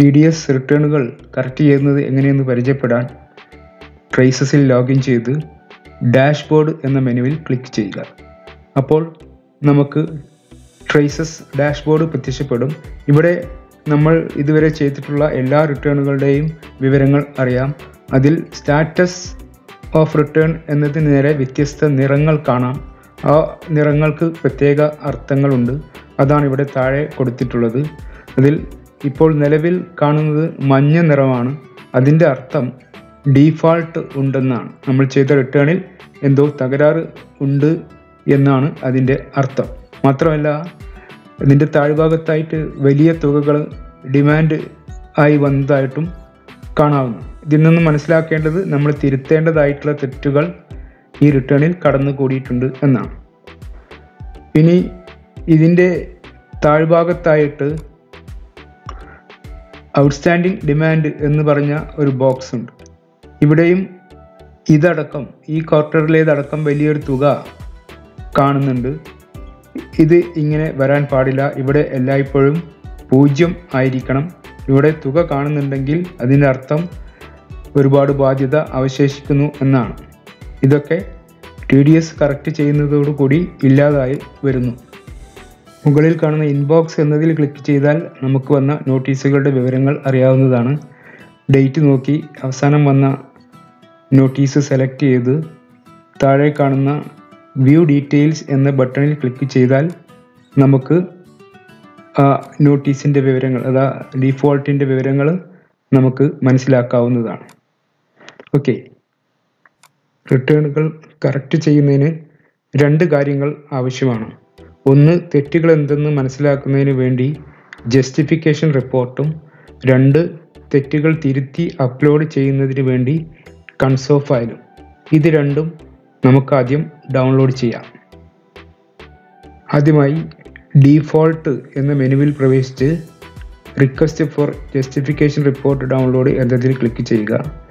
T D S റിട്ടേണുകൾ correct ചെയ്യുന്നത് എങ്ങനെയെന്ന് പരിചയപ്പെടാൻ ട്രേസസിൽ ലോഗിൻ ചെയ്ത് ഡാഷ്ബോർഡ് എന്ന മെനുവിൽ ക്ലിക്ക് ചെയ്യുക. അപ്പോൾ നമുക്ക് ട്രേസസ് ഡാഷ്ബോർഡ് പ്രത്യക്ഷപ്പെടും. ഇവിടെ നമ്മൾ ഇതുവരെ ചെയ്തിട്ടുള്ള എല്ലാ റിട്ടേണുകളുടെയും വിവരങ്ങൾ അറിയാം. അതിൽ സ്റ്റാറ്റസ് ഓഫ് റിട്ടേൺ എന്നതിന് നേരെ വ്യത്യസ്ത നിറങ്ങൾ കാണാം. ആ നിറങ്ങൾക്ക് പ്രത്യേക അർത്ഥങ്ങളുണ്ട്. അതാണ് ഇവിടെ താഴെ കൊടുത്തിട്ടുള്ളത്. അതിൽ ഇപ്പോൾ നിലവിൽ കാണുന്നത് മഞ്ഞ നിറമാണ്. അതിന്റെ അർത്ഥം ഡീഫാൾട്ട് ഉണ്ടെന്നാണ്. നമ്മൾ ചെയ്ത റിട്ടേണിൽ എന്തോ തകരാറ് ഉണ്ട് എന്നാണ് അതിന്റെ അർത്ഥം. മാത്രമല്ല ഇതിന്റെ താഴ്ഭാഗത്തായിട്ട് വലിയ തുകകൾ ഡിമാൻഡ് ആയി വന്നതായിട്ടും കാണാവുന്നു. ഇതിൽ നിന്ന് മനസ്സിലാക്കേണ്ടത് നമ്മൾ തിരുത്തേണ്ടതായിട്ടുള്ള തെറ്റുകൾ ഈ റിട്ടേണിൽ കടന്നു കൂടിയിട്ടുണ്ട് എന്നാണ്. ഇനി ഇതിന്റെ താഴ്ഭാഗത്തായിട്ട് ഔട്ട്സ്റ്റാൻഡിങ് ഡിമാൻഡ് എന്ന് പറഞ്ഞ ഒരു ബോക്സ് ഉണ്ട്. ഇവിടെയും ഇതടക്കം ഈ ക്വാർട്ടറിലേതടക്കം വലിയൊരു തുക കാണുന്നുണ്ട്. ഇത് ഇങ്ങനെ വരാൻ പാടില്ല. ഇവിടെ എല്ലായ്പ്പോഴും പൂജ്യം ആയിരിക്കണം. ഇവിടെ തുക കാണുന്നുണ്ടെങ്കിൽ അതിന്റെ അർത്ഥം ഒരുപാട് ബാധ്യത അവശേഷിക്കുന്നു എന്നാണ്. ഇതൊക്കെ ടി ഡി എസ് കറക്റ്റ് ചെയ്യുന്നതോടുകൂടി ഇല്ലാതായി വരുന്നു. മുകളിൽ കാണുന്ന ഇൻബോക്സ് എന്നതിൽ ക്ലിക്ക് ചെയ്താൽ നമുക്ക് വന്ന നോട്ടീസുകളുടെ വിവരങ്ങൾ അറിയാവുന്നതാണ്. ഡേറ്റ് നോക്കി അവസാനം വന്ന നോട്ടീസ് സെലക്ട് ചെയ്ത് താഴെ കാണുന്ന വ്യൂ ഡീറ്റെയിൽസ് എന്ന ബട്ടണിൽ ക്ലിക്ക് ചെയ്താൽ നമുക്ക് ആ നോട്ടീസിന്റെ വിവരങ്ങൾ അതാ ഡിഫോൾട്ടിന്റെ വിവരങ്ങൾ നമുക്ക് മനസ്സിലാക്കാവുന്നതാണ്. ഓക്കെ റിട്ടേണുകൾ കറക്റ്റ് ചെയ്യുന്നതിന് രണ്ട് കാര്യങ്ങൾ ആവശ്യമാണ്. ഒന്ന് തെറ്റുകൾ എന്തെന്ന് മനസ്സിലാക്കുന്നതിന് വേണ്ടി ജസ്റ്റിഫിക്കേഷൻ റിപ്പോർട്ടും രണ്ട് തെറ്റുകൾ തിരുത്തി അപ്ലോഡ് ചെയ്യുന്നതിന് വേണ്ടി കൺസോ ഫയലും ഇത് രണ്ടും നമുക്കാദ്യം ഡൗൺലോഡ് ചെയ്യാം. ആദ്യമായി ഡീഫോൾട്ട് എന്ന മെനുവിൽ പ്രവേശിച്ച് request for justification report download എന്നതിൽ ക്ലിക്ക് ചെയ്യുക.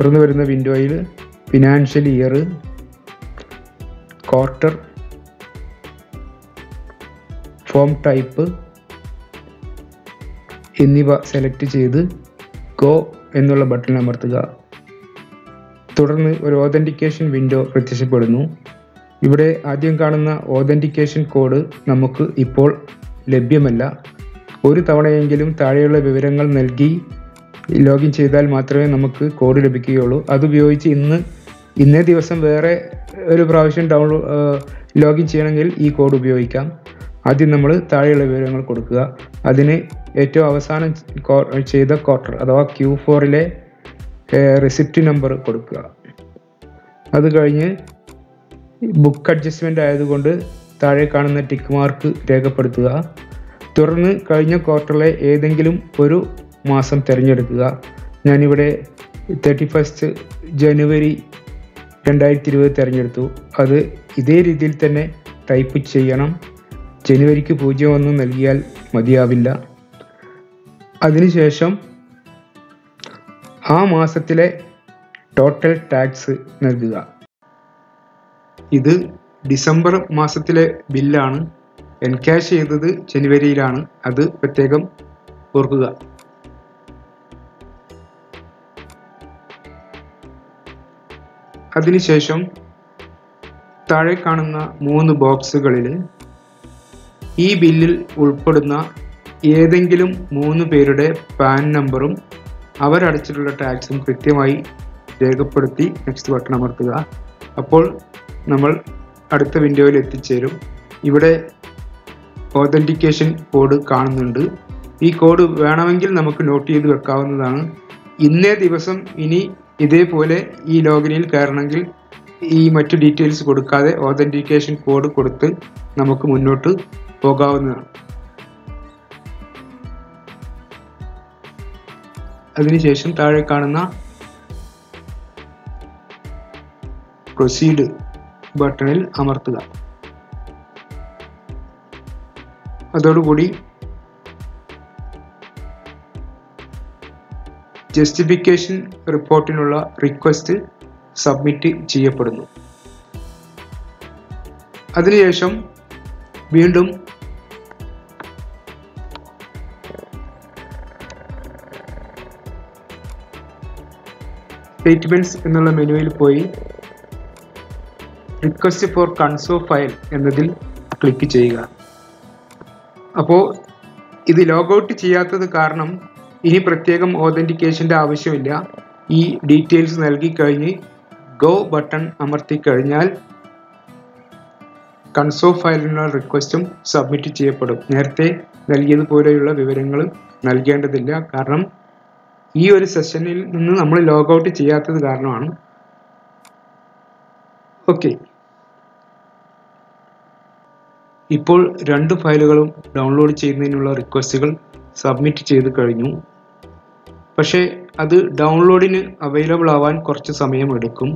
തുറന്നു വരുന്ന വിൻഡോയിൽ financial year quarter form type എന്നിവ സെലക്ട് ചെയ്ത് ഗോ എന്നുള്ള ബട്ടൺ അമർത്തുക. തുടർന്ന് ഒരു ഓതന്റിക്കേഷൻ വിൻഡോ പ്രത്യക്ഷപ്പെടുന്നു. ഇവിടെ ആദ്യം കാണുന്ന ഓതന്റിക്കേഷൻ കോഡ് നമുക്ക് ഇപ്പോൾ ലഭ്യമല്ല. ഒരു തവണയെങ്കിലും താഴെയുള്ള വിവരങ്ങൾ നൽകി ലോഗിൻ ചെയ്താൽ മാത്രമേ നമുക്ക് കോഡ് ലഭിക്കുകയുള്ളൂ. അതുപയോഗിച്ച് ഇന്ന് ഇന്നേ ദിവസം വേറെ ഒരു പ്രാവശ്യം ഡൗൺലോഡ് ലോഗിൻ ചെയ്യണമെങ്കിൽ ഈ കോഡ് ഉപയോഗിക്കാം. ആദ്യം നമ്മൾ താഴെയുള്ള വിവരങ്ങൾ കൊടുക്കുക. അതിന് ഏറ്റവും അവസാനം ചെയ്ത ക്വാർട്ടർ അഥവാ ക്യൂ ഫോറിലെ റെസിപ്റ്റ് നമ്പർ കൊടുക്കുക. അത് കഴിഞ്ഞ് ബുക്ക് അഡ്ജസ്റ്റ്മെന്റ് ആയതുകൊണ്ട് താഴെ കാണുന്ന ടിക്ക് മാർക്ക് രേഖപ്പെടുത്തുക. തുടർന്ന് കഴിഞ്ഞ ക്വാർട്ടറിലെ ഏതെങ്കിലും ഒരു മാസം തിരഞ്ഞെടുക്കുക. ഞാനിവിടെ തേർട്ടി ഫസ്റ്റ് ജനുവരി രണ്ടായിരത്തി ഇരുപത് തിരഞ്ഞെടുത്തു. അത് ഇതേ രീതിയിൽ തന്നെ ടൈപ്പ് ചെയ്യണം. ജനുവരിക്ക് പൂജ്യം ഒന്ന് നൽകിയാൽ മതിയാവില്ല. അതിനുശേഷം ആ മാസത്തിലെ ടോട്ടൽ ടാക്സ് നൽകുക. ഇത് ഡിസംബർ മാസത്തിലെ ബില്ലാണ്. എൻകാഷ് ചെയ്തത് ജനുവരിയിലാണ്. അത് പ്രത്യേകം ഓർക്കുക. അതിനുശേഷം താഴെ കാണുന്ന മൂന്ന് ബോക്സുകളിൽ ഈ ബില്ലിൽ ഉൾപ്പെടുന്ന ഏതെങ്കിലും മൂന്ന് പേരുടെ പാൻ നമ്പറും അവരടച്ചിട്ടുള്ള ടാക്സും കൃത്യമായി രേഖപ്പെടുത്തി നെക്സ്റ്റ് ബട്ടൺ അമർത്തുക. അപ്പോൾ നമ്മൾ അടുത്ത വിൻഡോയിൽ എത്തിച്ചേരും. ഇവിടെ ഓതന്റിക്കേഷൻ കോഡ് കാണുന്നുണ്ട്. ഈ കോഡ് വേണമെങ്കിൽ നമുക്ക് നോട്ട് ചെയ്ത് വെക്കാവുന്നതാണ്. ഇന്നേ ദിവസം ഇനി ഇതേപോലെ ഈ ലോഗിനിൽ കയറണമെങ്കിൽ ഈ മറ്റു ഡീറ്റെയിൽസ് കൊടുക്കാതെ ഓതന്റിക്കേഷൻ കോഡ് കൊടുത്ത് നമുക്ക് മുന്നോട്ട് പോകാവുന്നതാണ് അതിനുശേഷം താഴെ കാണുന്ന പ്രൊസീഡ് ബട്ടണിൽ അമർത്തുക. അതോടുകൂടി ജസ്റ്റിഫിക്കേഷൻ റിപ്പോർട്ടിനുള്ള റിക്വസ്റ്റ് സബ്മിറ്റ് ചെയ്യപ്പെടുന്നു. അതിനുശേഷം വീണ്ടും സ്റ്റേറ്റ്മെന്റ്സ് എന്നുള്ള മെനുവിൽ പോയി റിക്വസ്റ്റ് ഫോർ കൺസോ ഫയൽ എന്നതിൽ ക്ലിക്ക് ചെയ്യുക. അപ്പോൾ ഇത് ലോഗൗട്ട് ചെയ്യാത്തത് കാരണം ഇനി പ്രത്യേകം ഓതന്റിക്കേഷന്റെ ആവശ്യമില്ല. ഈ ഡീറ്റെയിൽസ് നൽകി കഴിഞ്ഞ് ഗോ ബട്ടൺ അമർത്തി കഴിഞ്ഞാൽ കൺസോ ഫയലിനുള്ള റിക്വസ്റ്റും സബ്മിറ്റ് ചെയ്യപ്പെടും. നേരത്തെ നൽകിയതുപോലെയുള്ള വിവരങ്ങളും നൽകേണ്ടതില്ല. കാരണം ഈ ഒരു സെഷനിൽ നിന്ന് നമ്മൾ ലോഗ് ഔട്ട് ചെയ്യാത്തത് കാരണമാണ്. ഓക്കെ ഇപ്പോൾ രണ്ട് ഫയലുകളും ഡൗൺലോഡ് ചെയ്യുന്നതിനുള്ള റിക്വസ്റ്റുകൾ സബ്മിറ്റ് ചെയ്ത് കഴിഞ്ഞു. പക്ഷേ അത് ഡൗൺലോഡിന് അവൈലബിൾ ആവാൻ കുറച്ച് സമയം എടുക്കും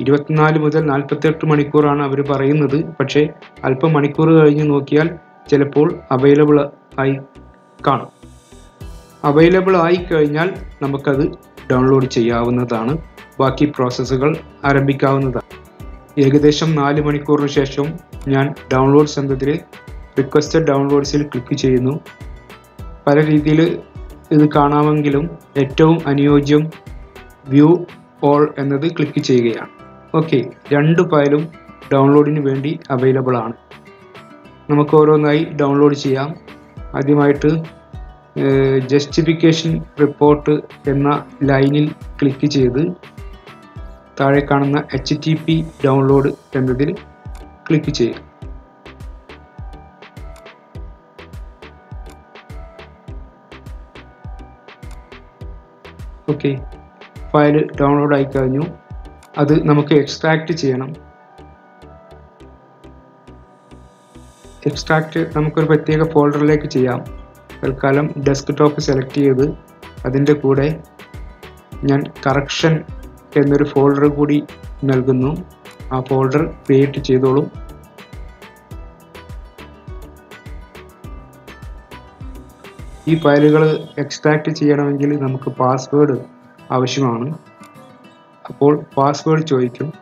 ഇരുപത്തിനാല് മുതൽ നാൽപ്പത്തെട്ട് മണിക്കൂറാണ് അവർ പറയുന്നത്. പക്ഷേ അല്പം മണിക്കൂർ കഴിഞ്ഞ് നോക്കിയാൽ ചിലപ്പോൾ അവൈലബിൾ ആയി കാണും. അവൈലബിൾ ആയി കഴിഞ്ഞാൽ നമുക്കത് ഡൗൺലോഡ് ചെയ്യാവുന്നതാണ്. ബാക്കി പ്രോസസ്സുകൾ ആരംഭിക്കാവുന്നതാണ്. ഏകദേശം നാല് മണിക്കൂറിന് ശേഷം ഞാൻ ഡൗൺലോഡ്സ് എന്നതിൽ റിക്വസ്റ്റഡ് ഡൗൺലോഡ്സിൽ ക്ലിക്ക് ചെയ്യുന്നു. പല രീതിയിൽ ഇത് കാണാമെങ്കിലും ഏറ്റവും അനുയോജ്യം വ്യൂ ഓൾ എന്നത് ക്ലിക്ക് ചെയ്യുകയാണ്. ഓക്കെ രണ്ട് ഫയലും ഡൗൺലോഡിന് വേണ്ടി അവൈലബിൾ ആണ്. നമുക്ക് ഓരോന്നായി ഡൗൺലോഡ് ചെയ്യാം. ആദ്യമായിട്ട് ജസ്റ്റിഫിക്കേഷൻ റിപ്പോർട്ട് എന്ന ലൈനിൽ ക്ലിക്ക് ചെയ്ത് താഴെ കാണുന്ന എച്ച് ടി പി ഡൗൺലോഡ് എന്നതിൽ ക്ലിക്ക് ചെയ്യുക. ഓക്കെ ഫയൽ ഡൗൺലോഡ് ആയി കഴിഞ്ഞു. അത് നമുക്ക് എക്സ്ട്രാക്ട് ചെയ്യണം. എക്സ്ട്രാക്ട് നമുക്കൊരു പ്രത്യേക ഫോൾഡറിലേക്ക് ചെയ്യാം. തൽക്കാലം ഡെസ്ക്ടോപ്പ് സെലക്ട് ചെയ്ത് അതിന്റെ കൂടെ ഞാൻ കറക്ഷൻ എന്നൊരു ഫോൾഡർ കൂടി നൽകുന്നു. ആ ഫോൾഡർ ക്രിയേറ്റ് ചെയ്തോളും. ഈ ഫയലുകൾ എക്സ്ട്രാക്ട് ചെയ്യണമെങ്കിൽ നമുക്ക് പാസ്വേഡ് ആവശ്യമാണ്. അപ്പോൾ പാസ്വേഡ് ചോദിക്കും.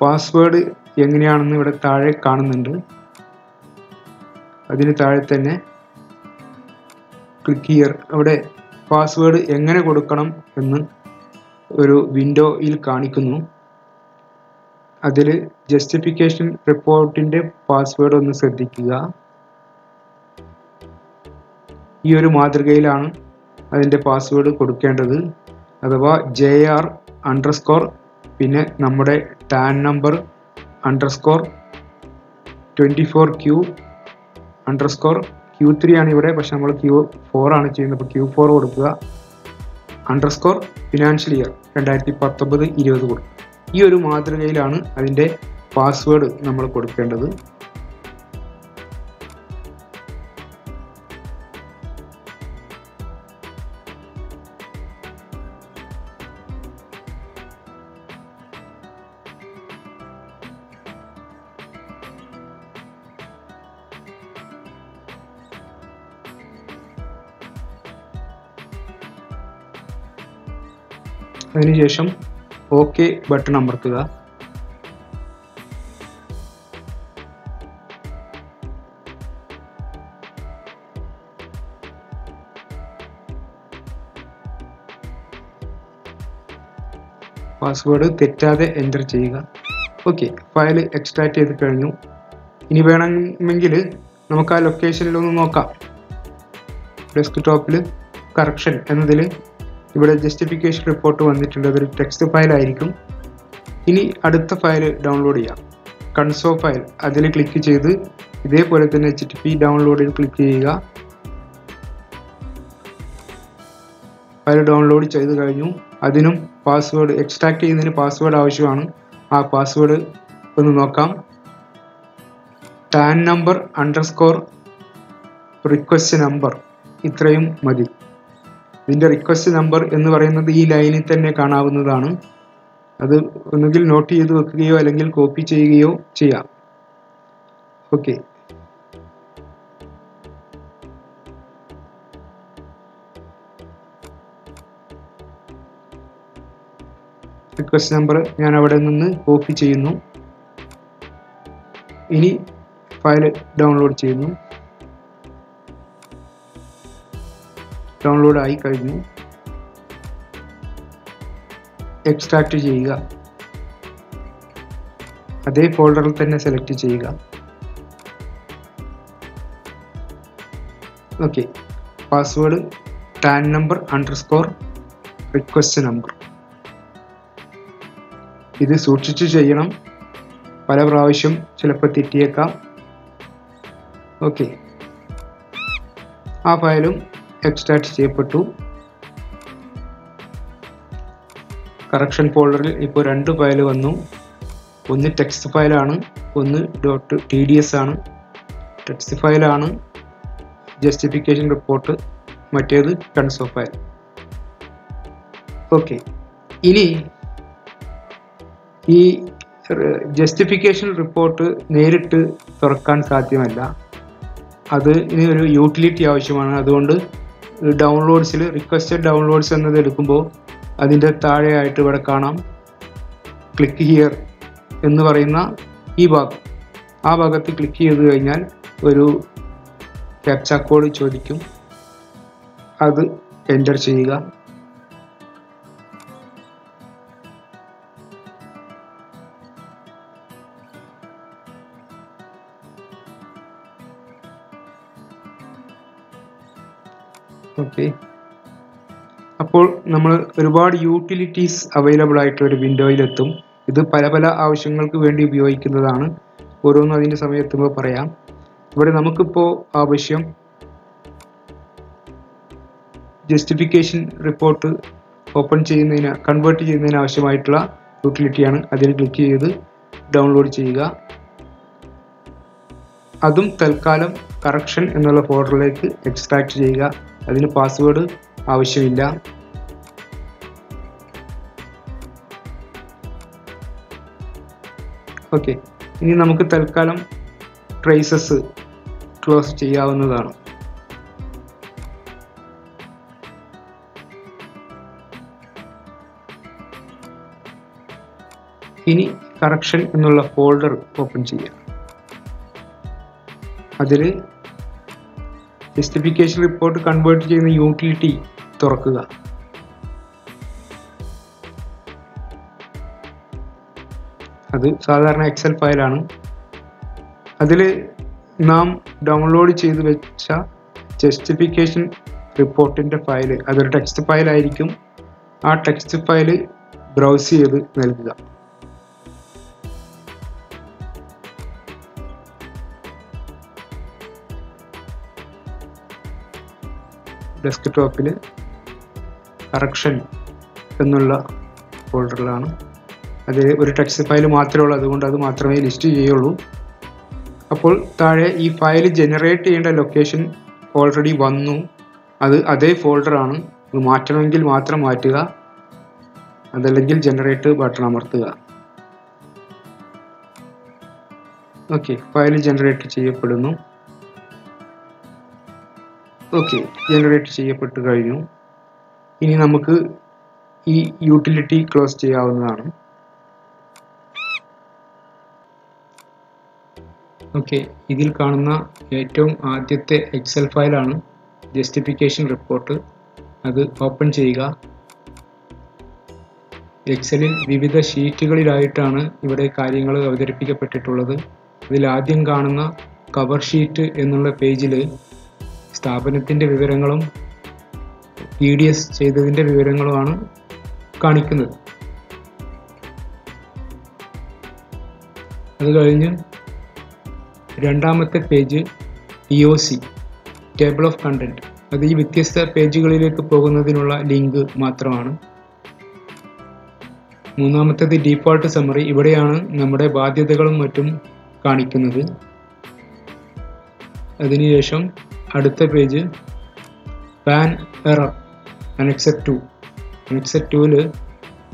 പാസ്വേഡ് എങ്ങനെയാണെന്ന് ഇവിടെ താഴെ കാണുന്നുണ്ട്. അതിന് താഴെ തന്നെ ക്ലിക്ക് ഹിയർ അവിടെ പാസ്വേഡ് എങ്ങനെ കൊടുക്കണം എന്ന് ഒരു വിൻഡോയിൽ കാണിക്കുന്നു. അതിൽ ജസ്റ്റിഫിക്കേഷൻ റിപ്പോർട്ടിന്റെ പാസ്വേഡ് ഒന്ന് ശ്രദ്ധിക്കുക. ഈ ഒരു മാതൃകയിലാണ് അതിന്റെ പാസ്വേഡ് കൊടുക്കേണ്ടത്. അഥവാ ജെ ആർ അണ്ടർസ്കോർ പിന്നെ നമ്മുടെ TAN number underscore twenty four Q underscore Q three ആണ് ഇവിടെ. പക്ഷെ നമ്മൾ ക്യൂ ഫോർ ആണ് ചെയ്യുന്നത്. അപ്പോൾ ക്യൂ ഫോർ കൊടുക്കുക. അണ്ടർസ്കോർ ഫിനാൻഷ്യൽ ഇയർ രണ്ടായിരത്തി പത്തൊമ്പത് ഇരുപത് കൊടുക്കുക. ഈ ഒരു മാതൃകയിലാണ് അതിന്റെ പാസ്വേഡ് നമ്മൾ കൊടുക്കേണ്ടത്. അതിനുശേഷം ഓക്കെ ബട്ടൺ അമർത്തുക. പാസ്വേഡ് തെറ്റാതെ എന്റർ ചെയ്യുക. ഓക്കെ ഫയൽ എക്സ്ട്രാക്ട് ചെയ്ത് കഴിഞ്ഞു. ഇനി വേണമെങ്കിൽ നമുക്ക് ആ ലൊക്കേഷനിലൊന്ന് നോക്കാം. ഡെസ്ക് ടോപ്പിൽ കറക്ഷൻ എന്നതിൽ ഇവിടെ ജസ്റ്റിഫിക്കേഷൻ റിപ്പോർട്ട് വന്നിട്ടുണ്ട്. അതൊരു ടെക്സ്റ്റ് ഫയൽ ആയിരിക്കും. ഇനി അടുത്ത ഫയൽ ഡൗൺലോഡ് ചെയ്യാം. കൺസോ ഫയൽ അതിൽ ക്ലിക്ക് ചെയ്ത് ഇതേപോലെ തന്നെ എച്ച് ടി പി ഡൗൺലോഡിൽ ക്ലിക്ക് ചെയ്യുക. ഫയൽ ഡൗൺലോഡ് ചെയ്ത് കഴിഞ്ഞു. അതിനും പാസ്വേഡ് എക്സ്ട്രാക്ട് ചെയ്യുന്നതിന് പാസ്വേഡ് ആവശ്യമാണ്. ആ പാസ്വേഡ് ഒന്ന് നോക്കാം. TAN number underscore request number ഇത്രയും മതി. ഇതിന്റെ റിക്വസ്റ്റ് നമ്പർ എന്ന് പറയുന്നത് ഈ ലൈനിൽ തന്നെ കാണാവുന്നതാണ്. അത് ഒന്നുകിൽ നോട്ട് ചെയ്ത് വെക്കുകയോ അല്ലെങ്കിൽ കോപ്പി ചെയ്യുകയോ ചെയ്യാം. ഓക്കെ റിക്വസ്റ്റ് നമ്പർ ഞാൻ അവിടെ നിന്ന് കോപ്പി ചെയ്യുന്നു. ഇനി ഫയൽ ഡൗൺലോഡ് ചെയ്യുന്നു. ഡൗൺലോഡ് ആയി കഴിഞ്ഞു. എക്സ്ട്രാക്റ്റ് ചെയ്യുക. അതേ ഫോൾഡറിൽ തന്നെ സെലക്ട് ചെയ്യുക. Okay password TAN number underscore request number ഇത് സൂക്ഷിച്ചു ചെയ്യണം. പല പ്രാവശ്യം ചിലപ്പോൾ തെറ്റിയേക്കാം. ഓക്കെ ആ ഫയലും എക്സ്ട്രാക്ട് ചെയ്യപ്പെട്ടു. കറക്ഷൻ ഫോൾഡറിൽ ഇപ്പോൾ രണ്ട് ഫയൽ വന്നു. ഒന്ന് ടെക്സ്റ്റ് ഫയലാണ് ഒന്ന് ഡോട്ട് ടി ഡി എസ് ആണ് ടെക്സ്റ്റ് ഫയലാണ് ജസ്റ്റിഫിക്കേഷൻ റിപ്പോർട്ട് മറ്റേത് കൺസോ ഫയൽ ഓക്കെ ഇനി ഈ ജസ്റ്റിഫിക്കേഷൻ റിപ്പോർട്ട് നേരിട്ട് തുറക്കാൻ സാധ്യമല്ല. അത് ഇനി ഒരു യൂട്ടിലിറ്റി ആവശ്യമാണ്. അതുകൊണ്ട് ഡൗൺലോഡ്സിൽ റിക്വസ്റ്റഡ് ഡൗൺലോഡ്സ് എന്നത് എടുക്കുമ്പോൾ അതിന്റെ താഴെയായിട്ട് ഇവിടെ കാണാം. ക്ലിക്ക് ഹിയർ എന്ന് പറയുന്ന ഈ ഭാഗം. ആ ഭാഗത്ത് ക്ലിക്ക് ചെയ്ത് കഴിഞ്ഞാൽ ഒരു ക്യാപ്ച കോഡ് ചോദിക്കും. അത് എന്റർ ചെയ്യുക. ഓക്കെ അപ്പോൾ നമ്മൾ ഒരുപാട് യൂട്ടിലിറ്റീസ് അവൈലബിൾ ആയിട്ട് ഒരു വിൻഡോയിലെത്തും ഇത് പല പല ആവശ്യങ്ങൾക്ക് വേണ്ടി ഉപയോഗിക്കുന്നതാണ്. ഓരോന്നും അതിന്റെ സമയത്തുമ്പോൾ പറയാം. ഇവിടെ നമുക്കിപ്പോൾ ആവശ്യം ജസ്റ്റിഫിക്കേഷൻ റിപ്പോർട്ട് ഓപ്പൺ ചെയ്യുന്നതിന് കൺവേർട്ട് ചെയ്യുന്നതിന് ആവശ്യമായിട്ടുള്ള യൂട്ടിലിറ്റിയാണ് അതിൽ ക്ലിക്ക് ചെയ്ത് ഡൗൺലോഡ് ചെയ്യുക. അതും തൽക്കാലം കറക്ഷൻ എന്നുള്ള ഫോൾഡറിലേക്ക് എക്സ്ട്രാക്ട് ചെയ്യുക. അതിന് പാസ്വേഡ് ആവശ്യമില്ല. ഓക്കെ ഇനി നമുക്ക് തൽക്കാലം ട്രേസസ് ക്ലോസ് ചെയ്യാവുന്നതാണ്. ഇനി കറക്ഷൻ എന്നുള്ള ഫോൾഡർ ഓപ്പൺ ചെയ്യാം. അതിൽ ജസ്റ്റിഫിക്കേഷൻ റിപ്പോർട്ട് കൺവേർട്ട് ചെയ്യുന്ന യൂട്ടിലിറ്റി തുറക്കുക. അത് സാധാരണ എക്സൽ ഫയലാണ് അതിൽ നാം ഡൗൺലോഡ് ചെയ്ത് വെച്ച ജസ്റ്റിഫിക്കേഷൻ റിപ്പോർട്ടിന്റെ ഫയൽ അതൊരു ടെക്സ്റ്റ് ഫയലായിരിക്കും ആ ടെക്സ്റ്റ് ഫയൽ ബ്രൗസ് ചെയ്ത് നൽകുക. ഡെസ്ക്ടോപ്പിൽ കറക്ഷൻ എന്നുള്ള ഫോൾഡറിലാണ് അത് ഒരു ടെക്സ്റ്റ് ഫയൽ മാത്രമേ ഉള്ളൂ. അതുകൊണ്ട് അത് മാത്രമേ ലിസ്റ്റ് ചെയ്യുള്ളൂ അപ്പോൾ താഴെ ഈ ഫയൽ ജനറേറ്റ് ചെയ്യേണ്ട ലൊക്കേഷൻ ഓൾറെഡി വന്നു. അത് അതേ ഫോൾഡറാണ് അത് മാറ്റണമെങ്കിൽ മാത്രം മാറ്റുക. അതല്ലെങ്കിൽ ജനറേറ്റ് ബട്ടൺ അമർത്തുക. ഓക്കെ ഫയൽ ജനറേറ്റ് ചെയ്യപ്പെടുന്നു. ഓക്കെ ജനറേറ്റ് ചെയ്യപ്പെട്ട് കഴിഞ്ഞു. ഇനി നമുക്ക് ഈ യൂട്ടിലിറ്റി ക്ലോസ് ചെയ്യാവുന്നതാണ്. ഓക്കെ ഇതിൽ കാണുന്ന ഏറ്റവും ആദ്യത്തെ എക്സൽ ഫയലാണ് ജസ്റ്റിഫിക്കേഷൻ റിപ്പോർട്ട് അത് ഓപ്പൺ ചെയ്യുക. എക്സലിൽ വിവിധ ഷീറ്റുകളിലായിട്ടാണ് ഇവിടെ കാര്യങ്ങൾ അവതരിപ്പിക്കപ്പെട്ടിട്ടുള്ളത്. ഇതിൽ ആദ്യം കാണുന്ന കവർ ഷീറ്റ് എന്നുള്ള പേജിൽ സ്ഥാപനത്തിന്റെ വിവരങ്ങളും ഇ ഡി എസ് ചെയ്തതിന്റെ വിവരങ്ങളുമാണ് കാണിക്കുന്നത്. അത് കഴിഞ്ഞ് രണ്ടാമത്തെ page E O C table of content അത് ഈ വ്യത്യസ്ത പേജുകളിലേക്ക് പോകുന്നതിനുള്ള ലിങ്ക് മാത്രമാണ്. മൂന്നാമത്തേത് ഡീഫോൾട്ട് സമ്മറി ഇവിടെയാണ് നമ്മുടെ ബാധ്യതകളും മറ്റും കാണിക്കുന്നത്. അതിനുശേഷം അടുത്ത page. PAN error annexure two annexure ടുവിൽ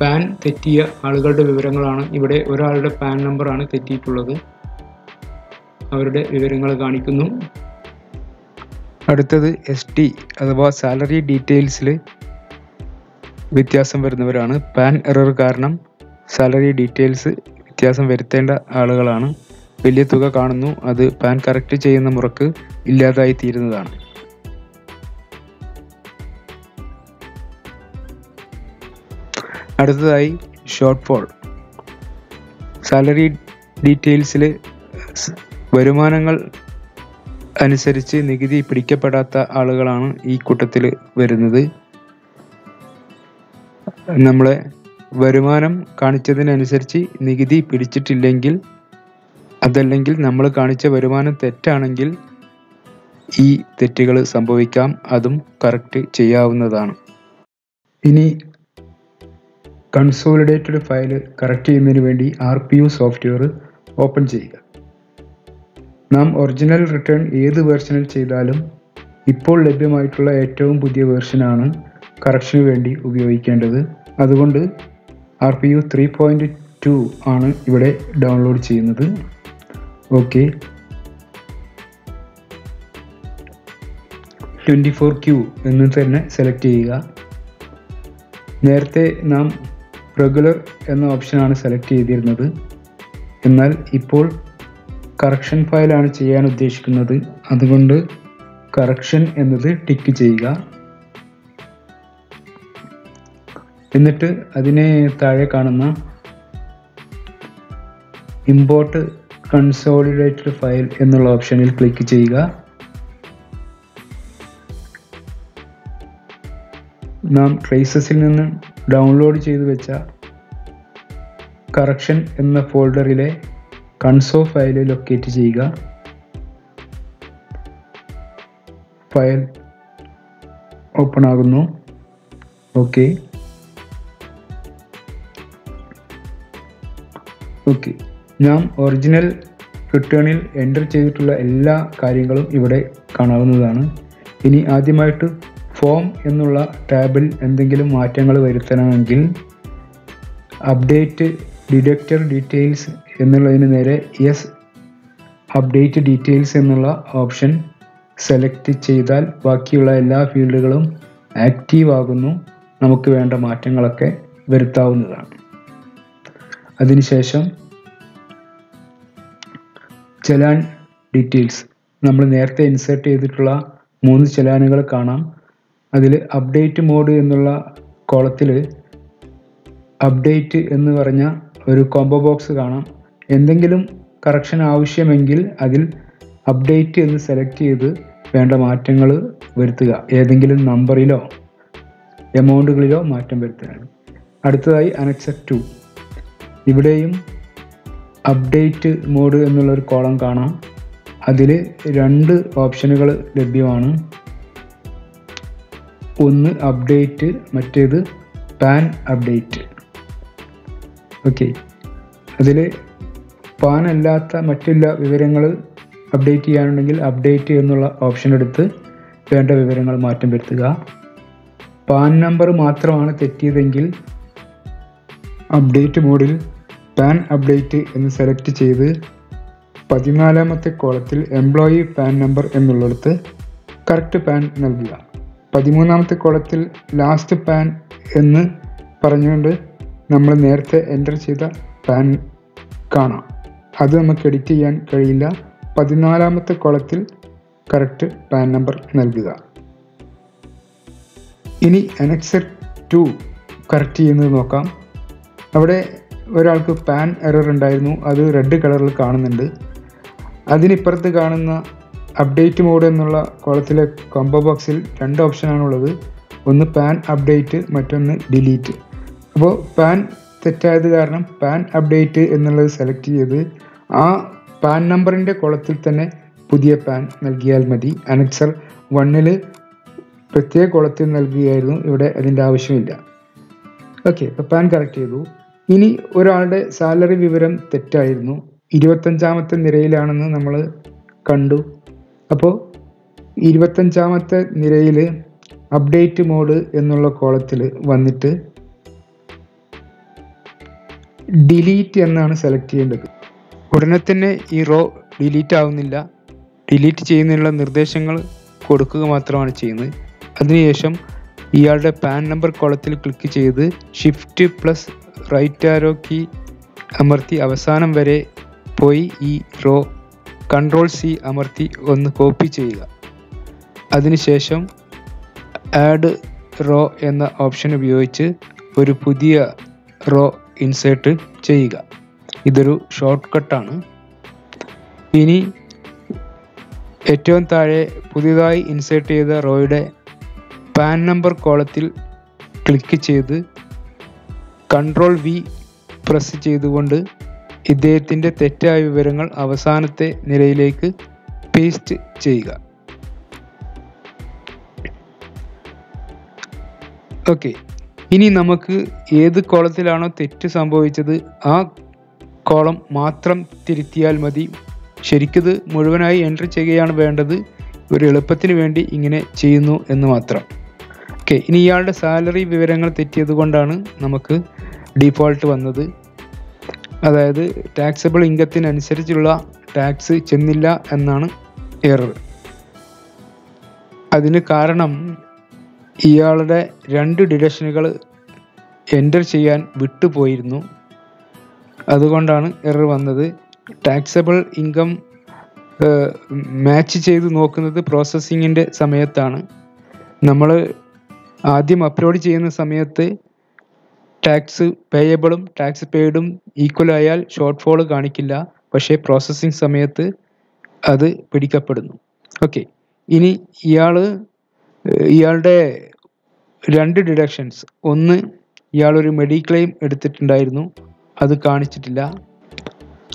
പാൻ തെറ്റിയ ആളുകളുടെ വിവരങ്ങളാണ് ഇവിടെ ഒരാളുടെ പാൻ നമ്പറാണ് തെറ്റിയിട്ടുള്ളത്. അവരുടെ വിവരങ്ങൾ കാണിക്കുന്നു. അടുത്തത് എസ് ടി അഥവാ സാലറി ഡീറ്റെയിൽസിൽ വ്യത്യാസം വരുന്നവരാണ്. പാൻ എറർ കാരണം സാലറി ഡീറ്റെയിൽസ് വ്യത്യാസം വരുത്തേണ്ട ആളുകളാണ്. വലിയ തുക കാണുന്നു. അത് പാൻ കറക്റ്റ് ചെയ്യുന്ന മുറക്ക് ഇല്ലാതായി തീരുന്നതാണ്. അടുത്തതായി ഷോർട്ട് ഫോൾ സാലറി ഡീറ്റെയിൽസിൽ വരുമാനങ്ങൾ അനുസരിച്ച് നികുതി പിടിക്കപ്പെടാത്ത ആളുകളാണ് ഈ കൂട്ടത്തിൽ വരുന്നത്. നമ്മളെ വരുമാനം കാണിച്ചതിനനുസരിച്ച് നികുതി പിടിച്ചിട്ടില്ലെങ്കിൽ അതല്ലെങ്കിൽ നമ്മൾ കാണിച്ച വരുമാനം തെറ്റാണെങ്കിൽ ഈ തെറ്റുകൾ സംഭവിക്കാം. അതും കറക്റ്റ് ചെയ്യാവുന്നതാണ്. ഇനി കൺസോളിഡേറ്റഡ് ഫയൽ കറക്റ്റ് ചെയ്യുന്നതിന് വേണ്ടി R P U software open ചെയ്യുക. നാം ഒറിജിനൽ റിട്ടേൺ ഏത് വേർഷനിൽ ചെയ്താലും ഇപ്പോൾ ലഭ്യമായിട്ടുള്ള ഏറ്റവും പുതിയ വേർഷനാണ് കറക്ഷന് വേണ്ടി ഉപയോഗിക്കേണ്ടത്. അതുകൊണ്ട് R P U three point two ആണ് ഇവിടെ ഡൗൺലോഡ് ചെയ്യുന്നത്. ഓക്കെ. ട്വന്റി ഫോർ ക്യൂ എന്ന് തന്നെ സെലക്ട് ചെയ്യുക. നേരത്തെ നാം റെഗുലർ എന്ന ഓപ്ഷനാണ് സെലക്ട് ചെയ്തിരുന്നത്. എന്നാൽ ഇപ്പോൾ കറക്ഷൻ ഫയലാണ് ചെയ്യാൻ ഉദ്ദേശിക്കുന്നത്. അതുകൊണ്ട് കറക്ഷൻ എന്നത് ടിക്ക് ചെയ്യുക. എന്നിട്ട് അതിനെ താഴെ കാണുന്ന ഇമ്പോർട്ട് കൺസോളിഡേറ്റഡ് ഫയൽ എന്നുള്ള ഓപ്ഷനിൽ ക്ലിക്ക് ചെയ്യുക. നാം ട്രേസസിൽ നിന്ന് ഡൗൺലോഡ് ചെയ്തു വെച്ച കറക്ഷൻ എന്ന ഫോൾഡറിലെ കൺസോ ഫയൽ ലൊക്കേറ്റ് ചെയ്യുക. ഫയൽ ഓപ്പൺ ആകുന്നു. ഓക്കെ ഓക്കെ നാം ഒറിജിനൽ റിട്ടേണിൽ എന്റർ ചെയ്തിട്ടുള്ള എല്ലാ കാര്യങ്ങളും ഇവിടെ കാണാവുന്നതാണ്. ഇനി ആദ്യമായിട്ട് ഫോം എന്നുള്ള ടാബിൽ എന്തെങ്കിലും മാറ്റങ്ങൾ വരുത്തണമെങ്കിൽ അപ്ഡേറ്റ് ഡിഡക്റ്റർ ഡീറ്റെയിൽസ് എന്നുള്ളതിന് നേരെ യെസ് അപ്ഡേറ്റ് ഡീറ്റെയിൽസ് എന്നുള്ള ഓപ്ഷൻ സെലക്ട് ചെയ്താൽ ബാക്കിയുള്ള എല്ലാ ഫീൽഡുകളും ആക്റ്റീവ് ആകുന്നു. നമുക്ക് വേണ്ട മാറ്റങ്ങളൊക്കെ വരുത്താവുന്നതാണ്. അതിനുശേഷം ചലാൻ ഡീറ്റെയിൽസ്. നമ്മൾ നേരത്തെ ഇൻസേർട്ട് ചെയ്തിട്ടുള്ള മൂന്ന് ചെലാനുകൾ കാണാം. അതിൽ അപ്ഡേറ്റ് മോഡ് എന്നുള്ള കോളത്തിൽ അപ്ഡേറ്റ് എന്ന് പറഞ്ഞ ഒരു കോംബോ ബോക്സ് കാണാം. എന്തെങ്കിലും കറക്ഷൻ ആവശ്യമെങ്കിൽ അതിൽ അപ്ഡേറ്റ് എന്ന് സെലക്ട് ചെയ്ത് വേണ്ട മാറ്റങ്ങൾ വരുത്തുക. ഏതെങ്കിലും നമ്പറിലോ എമൗണ്ടുകളിലോ മാറ്റം വരുത്തുകയാണ് അടുത്തതായി അനക്സെപ്റ്റ് ടു ഇവിടെയും അപ്ഡേറ്റ് മോഡ് എന്നുള്ളൊരു കോളം കാണാം. അതിൽ രണ്ട് ഓപ്ഷനുകൾ ലഭ്യമാണ്. ഒന്ന് അപ്ഡേറ്റ് മറ്റേത് പാൻ അപ്ഡേറ്റ് ഓക്കെ അതിൽ പാൻ അല്ലാത്ത മറ്റെല്ലാ വിവരങ്ങൾ അപ്ഡേറ്റ് ചെയ്യാനുണ്ടെങ്കിൽ അപ്ഡേറ്റ് എന്നുള്ള ഓപ്ഷൻ എടുത്ത് വേണ്ട വിവരങ്ങൾ മാറ്റം വരുത്തുക. പാൻ നമ്പർ മാത്രമാണ് തെറ്റിയതെങ്കിൽ അപ്ഡേറ്റ് മോഡിൽ പാൻ അപ്ഡേറ്റ് എന്ന് സെലക്ട് ചെയ്ത് പതിനാലാമത്തെ കോളത്തിൽ എംപ്ലോയി പാൻ നമ്പർ എന്നുള്ളിടത്ത് കറക്റ്റ് പാൻ നൽകുക. പതിമൂന്നാമത്തെ കോളത്തിൽ ലാസ്റ്റ് പാൻ എന്ന് പറഞ്ഞുകൊണ്ട് നമ്മൾ നേരത്തെ എന്റർ ചെയ്ത പാൻ കാണാം. അത് നമുക്ക് എഡിറ്റ് ചെയ്യാൻ കഴിയില്ല. പതിനാലാമത്തെ കോളത്തിൽ കറക്റ്റ് പാൻ നമ്പർ നൽകുക. ഇനി അനക്സർ ടു കറക്റ്റ് ചെയ്യുന്നത് നോക്കാം. അവിടെ ഒരാൾക്ക് പാൻ എറർ ഉണ്ടായിരുന്നു. അത് റെഡ് കളറിൽ കാണുന്നുണ്ട്. അതിനിപ്പുറത്ത് കാണുന്ന അപ്ഡേറ്റ് മോഡ് എന്നുള്ള കോളത്തിലെ കോംബോ ബോക്സിൽ രണ്ട് ഓപ്ഷനാണുള്ളത് ഒന്ന് പാൻ അപ്ഡേറ്റ് മറ്റൊന്ന് ഡിലീറ്റ് അപ്പോൾ പാൻ തെറ്റായത് കാരണം പാൻ അപ്ഡേറ്റ് എന്നുള്ളത് സെലക്ട് ചെയ്ത് ആ പാൻ നമ്പറിന്റെ കുളത്തിൽ തന്നെ പുതിയ പാൻ നൽകിയാൽ മതി. അനക്സർ വണ്ണിൽ പ്രത്യേക കുളത്തിൽ നൽകുകയായിരുന്നു ഇവിടെ അതിന്റെ ആവശ്യമില്ല. ഓക്കെ അപ്പോൾ പാൻ കറക്റ്റ് ചെയ്തു. ഇനി ഒരാളുടെ സാലറി വിവരം തെറ്റായിരുന്നു. ഇരുപത്തഞ്ചാമത്തെ നിരയിലാണെന്ന് നമ്മൾ കണ്ടു. അപ്പോൾ ഇരുപത്തഞ്ചാമത്തെ നിരയിൽ അപ്ഡേറ്റ് മോഡ് എന്നുള്ള കോളത്തിൽ വന്നിട്ട് ഡിലീറ്റ് എന്നാണ് സെലക്ട് ചെയ്യേണ്ടത്. ഉടനെ തന്നെ ഈ റോ ഡിലീറ്റ് ആവുന്നില്ല. ഡിലീറ്റ് ചെയ്യുന്നതിനുള്ള നിർദ്ദേശങ്ങൾ കൊടുക്കുക മാത്രമാണ് ചെയ്യുന്നത്. അതിനുശേഷം ഇയാളുടെ പാൻ നമ്പർ കോളത്തിൽ ക്ലിക്ക് ചെയ്ത് shift plus right arrow key അമർത്തി അവസാനം വരെ പോയി ഈ റോ കൺട്രോൾ സി അമർത്തി ഒന്ന് കോപ്പി ചെയ്യുക. അതിനുശേഷം ആഡ് റോ എന്ന ഓപ്ഷൻ ഉപയോഗിച്ച് ഒരു പുതിയ റോ ഇൻസേർട്ട് ചെയ്യുക. ഇതൊരു ഷോർട്ട് കട്ടാണ് ഇനി ഏറ്റവും താഴെ പുതിയതായി ഇൻസേർട്ട് ചെയ്ത റോയുടെ പാൻ നമ്പർ കോളത്തിൽ ക്ലിക്ക് ചെയ്ത് കൺട്രോൾ വി പ്രസ് ചെയ്തുകൊണ്ട് ഇദ്ദേഹത്തിന്റെ തെറ്റായ വിവരങ്ങൾ അവസാനത്തെ നിരയിലേക്ക് പേസ്റ്റ് ചെയ്യുക. ഓക്കെ ഇനി നമുക്ക് ഏത് കോളത്തിലാണോ തെറ്റ് സംഭവിച്ചത് ആ കോളം മാത്രം തിരുത്തിയാൽ മതി. ശരിക്കത് മുഴുവനായി എൻട്രി ചെയ്യുകയാണ് വേണ്ടത്. ഒരു എളുപ്പത്തിന് വേണ്ടി ഇങ്ങനെ ചെയ്യുന്നു എന്ന് മാത്രം. ഓക്കെ ഇനി ഇയാളുടെ സാലറി വിവരങ്ങൾ തെറ്റിയത് കൊണ്ടാണ് നമുക്ക് ഡീഫോൾട്ട് വന്നത്. അതായത് ടാക്സബിൾ ഇൻകത്തിനനുസരിച്ചുള്ള ടാക്സ് ചെന്നില്ല എന്നാണ് എറർ അതിന് കാരണം ഇയാളുടെ രണ്ട് ഡിഡക്ഷനുകൾ എന്റർ ചെയ്യാൻ വിട്ടുപോയിരുന്നു. അതുകൊണ്ടാണ് എറർ വന്നത്. ടാക്സബിൾ ഇൻകം മാച്ച് ചെയ്ത് നോക്കുന്നത് പ്രോസസ്സിങ്ങിന്റെ സമയത്താണ്. നമ്മൾ ആദ്യം അപ്ലോഡ് ചെയ്യുന്ന സമയത്ത് ടാക്സ് പേയബിളും ടാക്സ് പെയ്ഡും ഈക്വൽ ആയാൽ ഷോർട്ട് ഫോൾ കാണിക്കില്ല. പക്ഷേ പ്രോസസ്സിങ് സമയത്ത് അത് പിടിക്കപ്പെടുന്നു. ഓക്കെ ഇനി ഇയാൾ ഇയാളുടെ രണ്ട് ഡിഡക്ഷൻസ് ഒന്ന് ഇയാളൊരു മെഡിക്ലെയിം എടുത്തിട്ടുണ്ടായിരുന്നു. അത് കാണിച്ചിട്ടില്ല.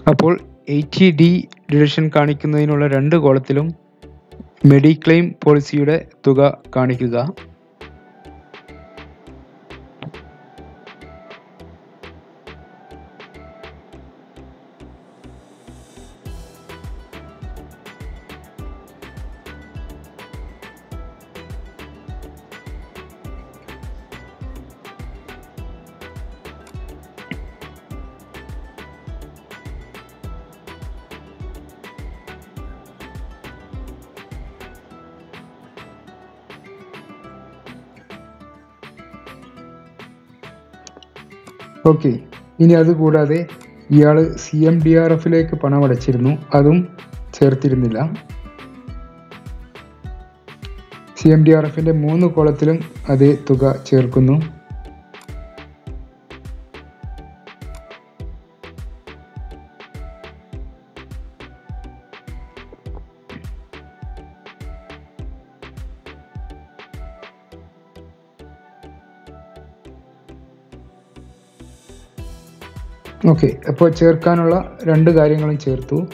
അപ്പോൾ എയ്റ്റി ഡി ഡിഡക്ഷൻ കാണിക്കുന്നതിനുള്ള രണ്ട് കോളത്തിലും മെഡിക്ലെയിം പോളിസിയുടെ തുക കാണിക്കുക. ഓക്കെ. ഇനി അതുകൂടാതെ ഇയാൾ സി എം ഡി ആർ എഫിലേക്ക് പണം അടച്ചിരുന്നു. അതും ചേർത്തിരുന്നില്ല. സി എം ഡി ആർ എഫിന്റെ മൂന്ന് കോളത്തിലും അതേ തുക ചേർക്കുന്നു. ഓക്കെ അപ്പോൾ ചേർക്കാനുള്ള രണ്ട് കാര്യങ്ങളും ചേർത്തു.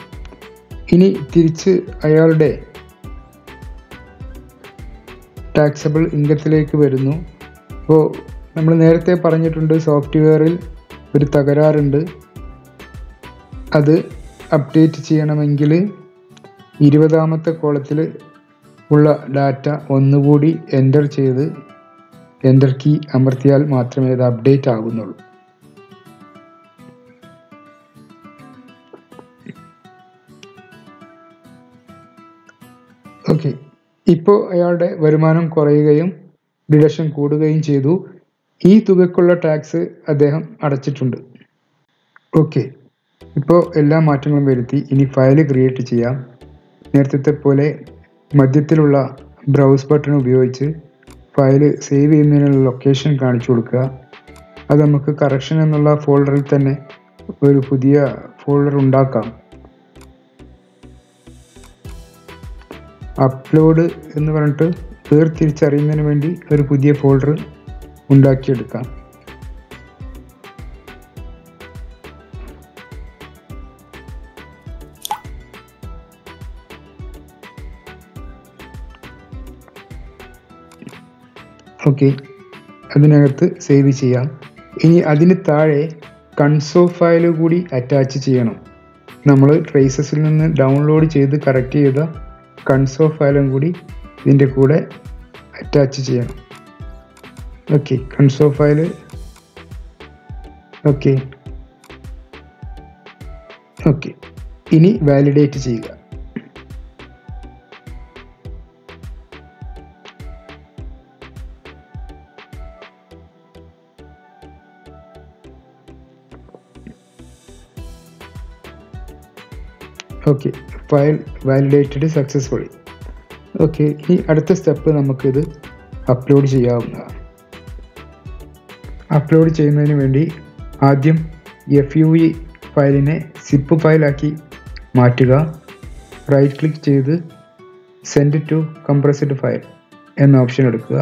ഇനി തിരിച്ച് അയാളുടെ ടാക്സബിൾ ഇൻകത്തിലേക്ക് വരുന്നു. അപ്പോൾ നമ്മൾ നേരത്തെ പറഞ്ഞിട്ടുണ്ട് സോഫ്റ്റ്വെയറിൽ ഒരു തകരാറുണ്ട്. അത് അപ്ഡേറ്റ് ചെയ്യണമെങ്കിൽ ഇരുപതാമത്തെ കോളത്തിൽ ഉള്ള ഡാറ്റ ഒന്നുകൂടി എന്റർ ചെയ്ത് എന്റർ കീ അമർത്തിയാൽ മാത്രമേ അത് അപ്ഡേറ്റ് ആകുന്നുള്ളൂ. ഇപ്പോൾ അയാളുടെ വരുമാനം കുറയുകയും ഡിഡക്ഷൻ കൂടുകയും ചെയ്തു. ഈ തുകക്കുള്ള ടാക്സ് അദ്ദേഹം അടച്ചിട്ടുണ്ട്. ഓക്കെ ഇപ്പോൾ എല്ലാ മാറ്റങ്ങളും വരുത്തി. ഇനി ഫയൽ ക്രിയേറ്റ് ചെയ്യാം. നേരത്തെ പോലെ മധ്യത്തിലുള്ള ബ്രൗസ് ബട്ടൺ ഉപയോഗിച്ച് ഫയൽ സേവ് ചെയ്യുന്നതിനുള്ള ലൊക്കേഷൻ കാണിച്ചു കൊടുക്കുക. അത് നമുക്ക് കറക്ഷൻ എന്നുള്ള ഫോൾഡറിൽ തന്നെ ഒരു പുതിയ ഫോൾഡർ ഉണ്ടാക്കാം. അപ്ലോഡ് എന്ന് പറഞ്ഞിട്ട് വേർതിരിച്ചറിയുന്നതിന് വേണ്ടി ഒരു പുതിയ ഫോൾഡർ ഉണ്ടാക്കിയെടുക്കാം. ഓക്കെ അതിനകത്ത് സേവ് ചെയ്യാം. ഇനി അതിന് താഴെ കൺസോ ഫയൽ കൂടി അറ്റാച്ച് ചെയ്യണം. നമ്മൾ ട്രേസസിൽ നിന്ന് ഡൗൺലോഡ് ചെയ്ത് കറക്റ്റ് ചെയ്ത കൺസോ ഫയലും കൂടി ഇതിന്റെ കൂടെ അറ്റാച്ച് ചെയ്യണം. Okay conso file okay okay ഇനി വാലിഡേറ്റ് ചെയ്യുക. Okay file validated successfully okay ഇനി അടുത്ത സ്റ്റെപ്പ് നമുക്കിത് അപ്ലോഡ് ചെയ്യാവുന്നതാണ്. അപ്ലോഡ് ചെയ്യുന്നതിന് വേണ്ടി ആദ്യം എഫ് യു ഇ ഫയലിനെ സിപ്പ് ഫയലാക്കി മാറ്റുക. റൈറ്റ് ക്ലിക്ക് ചെയ്ത് സെൻഡ് ടു കംപ്രസ്ഡ് ഫയൽ എന്ന ഓപ്ഷൻ എടുക്കുക.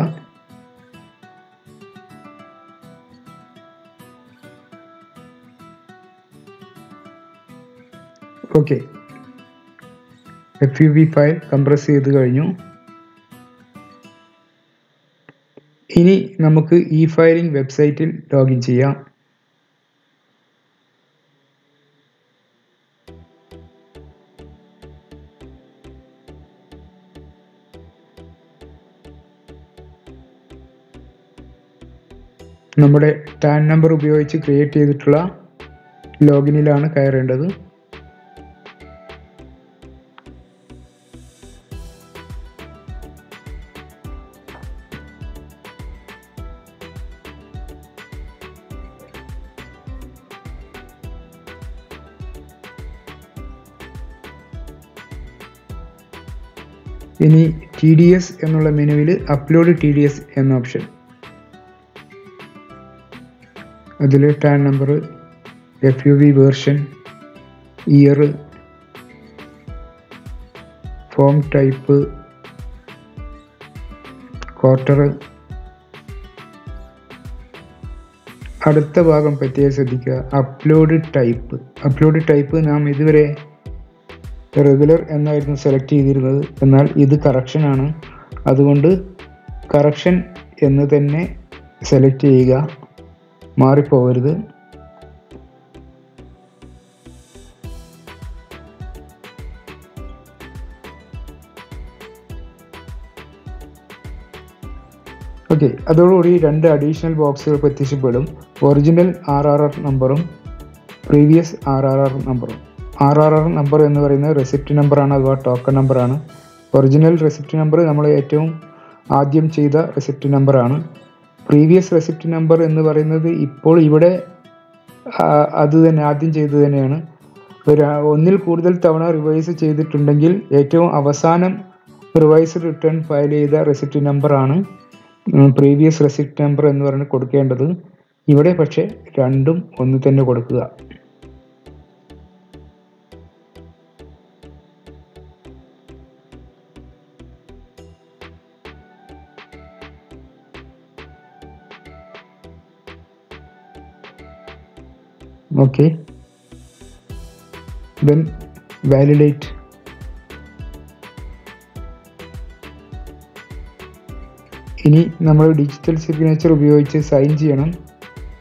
Okay F U V file compress ചെയ്ത് കഴിഞ്ഞു. ഇനി നമുക്ക് ഇ ഫയലിംഗ് വെബ്സൈറ്റിൽ ലോഗിൻ ചെയ്യാം. നമ്മുടെ ടാൻ നമ്പർ ഉപയോഗിച്ച് ക്രിയേറ്റ് ചെയ്തിട്ടുള്ള ലോഗിനിലാണ് കയറേണ്ടത്. ടി ഡി എസ് എന്നുള്ള മെനുവിൽ അപ്ലോഡ് ടി ഡി എസ് എന്ന ഓപ്ഷൻ അതിൽ TAN number F U V version year form type quarter അടുത്ത ഭാഗം പറ്റിയാൽ ശ്രദ്ധിക്കുക. അപ്ലോഡ് ടൈപ്പ് അപ്ലോഡ് ടൈപ്പ് നാം ഇതുവരെ റെഗുലർ എന്നായിരുന്നു സെലക്ട് ചെയ്തിരുന്നത്. എന്നാൽ ഇത് കറക്ഷൻ ആണ്. അതുകൊണ്ട് കറക്ഷൻ എന്ന് തന്നെ സെലക്ട് ചെയ്യുക. മാറിപ്പോകരുത്. ഓക്കെ അതോടുകൂടി രണ്ട് അഡീഷണൽ ബോക്സുകൾ പ്രത്യക്ഷപ്പെടും. ഒറിജിനൽ ആർ ആർ ആർ നമ്പറും പ്രീവിയസ് ആർ ആർ ആർ നമ്പറും ആർ ആർ ആർ നമ്പർ എന്ന് പറയുന്നത് റെസിപ്റ്റ് നമ്പറാണ് അഥവാ ടോക്കൺ നമ്പറാണ് ഒറിജിനൽ റെസിപ്റ്റ് നമ്പർ നമ്മൾ ഏറ്റവും ആദ്യം ചെയ്ത റെസിപ്റ്റ് നമ്പറാണ് പ്രീവിയസ് റെസിപ്റ്റ് നമ്പർ എന്ന് പറയുന്നത് ഇപ്പോൾ ഇവിടെ അത് തന്നെ ആദ്യം ചെയ്തത് തന്നെയാണ്. ഒരു ഒന്നിൽ കൂടുതൽ തവണ റിവൈസ് ചെയ്തിട്ടുണ്ടെങ്കിൽ ഏറ്റവും അവസാനം റിവൈസ് റിട്ടേൺ ഫയൽ ചെയ്ത റെസിപ്റ്റ് നമ്പറാണ് പ്രീവിയസ് റെസിപ്റ്റ് നമ്പർ എന്ന് പറഞ്ഞ് കൊടുക്കേണ്ടത്. ഇവിടെ പക്ഷേ രണ്ടും ഒന്ന് തന്നെ കൊടുക്കുക. Okay. Then validate. ഇനി നമ്മൾ ഡിജിറ്റൽ സിഗ്നേച്ചർ ഉപയോഗിച്ച് സൈൻ ചെയ്യണം.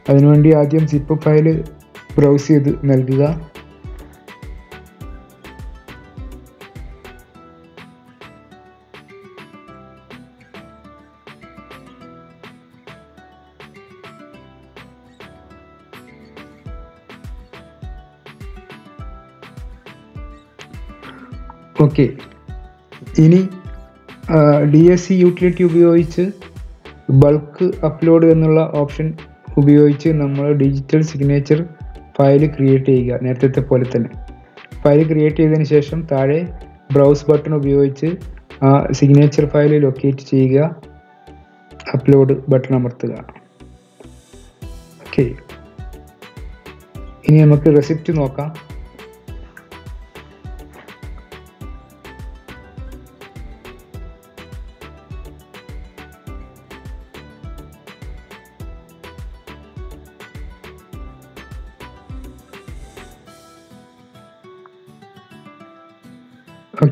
അതിനുവേണ്ടി ആദ്യം സിപ്പ് ഫയൽ ബ്രൗസ് ചെയ്ത് നൽകുക. ഓക്കെ. ഇനി ഡി എസ് സി യൂട്ടിലിറ്റി ഉപയോഗിച്ച് ബൾക്ക് അപ്ലോഡ് എന്നുള്ള ഓപ്ഷൻ ഉപയോഗിച്ച് നമ്മൾ ഡിജിറ്റൽ സിഗ്നേച്ചർ ഫയൽ ക്രിയേറ്റ് ചെയ്യുക. നേരത്തെ പോലെ തന്നെ. ഫയൽ ക്രിയേറ്റ് ചെയ്തതിന് ശേഷം താഴെ ബ്രൗസ് ബട്ടൺ ഉപയോഗിച്ച് ആ സിഗ്നേച്ചർ ഫയൽ ലൊക്കേറ്റ് ചെയ്യുക. അപ്ലോഡ് ബട്ടൺ അമർത്തുക. ഓക്കെ. ഇനി നമുക്ക് റെസിപ്റ്റ് നോക്കാം.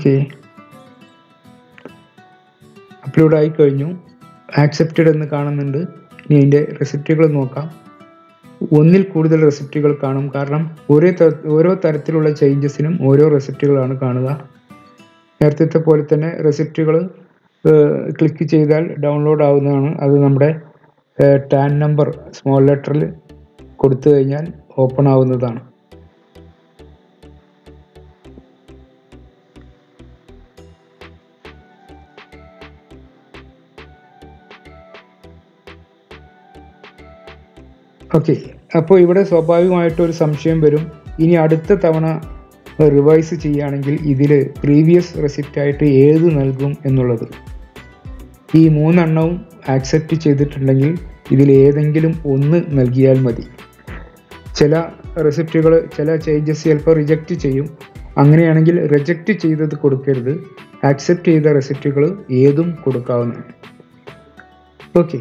ഓക്കെ. അപ്ലോഡ് ആയി കഴിഞ്ഞു. ആക്സെപ്റ്റഡ് എന്ന് കാണുന്നുണ്ട്. ഇനി അതിന്റെ റെസിപ്റ്റുകൾ നോക്കാം. ഒന്നിൽ കൂടുതൽ റെസിപ്റ്റുകൾ കാണും. കാരണം ഓരോ ഓരോ തരത്തിലുള്ള ചേഞ്ചസിനും ഓരോ റെസിപ്റ്റുകളാണ് കാണുക. നേരത്തെ പോലെ തന്നെ റെസിപ്റ്റുകൾ ക്ലിക്ക് ചെയ്താൽ ഡൗൺലോഡ് ആവുന്നതാണ്. അത് നമ്മുടെ ടാൻ നമ്പർ സ്മോൾ ലെറ്ററിൽ കൊടുത്തു കഴിഞ്ഞാൽ ഓപ്പൺ ആവുന്നതാണ്. ഓക്കെ അപ്പോൾ ഇവിടെ സ്വാഭാവികമായിട്ട് ഒരു സംശയം വരും. ഇനി അടുത്ത തവണ റിവൈസ് ചെയ്യുകയാണെങ്കിൽ ഇതിൽ പ്രീവിയസ് റെസിപ്റ്റ് ആയിട്ട് ഏത് നൽകും എന്നുള്ളത്. ഈ മൂന്നെണ്ണവും ആക്സെപ്റ്റ് ചെയ്തിട്ടുണ്ടെങ്കിൽ ഇതിൽ ഏതെങ്കിലും ഒന്ന് നൽകിയാൽ മതി. ചില റെസിപ്റ്റുകൾ ചില ചേഞ്ചസ് ചിലപ്പോൾ റിജക്റ്റ് ചെയ്യും. അങ്ങനെയാണെങ്കിൽ റിജക്റ്റ് ചെയ്തത് കൊടുക്കരുത്. ആക്സെപ്റ്റ് ചെയ്ത റെസിപ്റ്റുകൾ ഏതും കൊടുക്കാവുന്നതാണ്. ഓക്കെ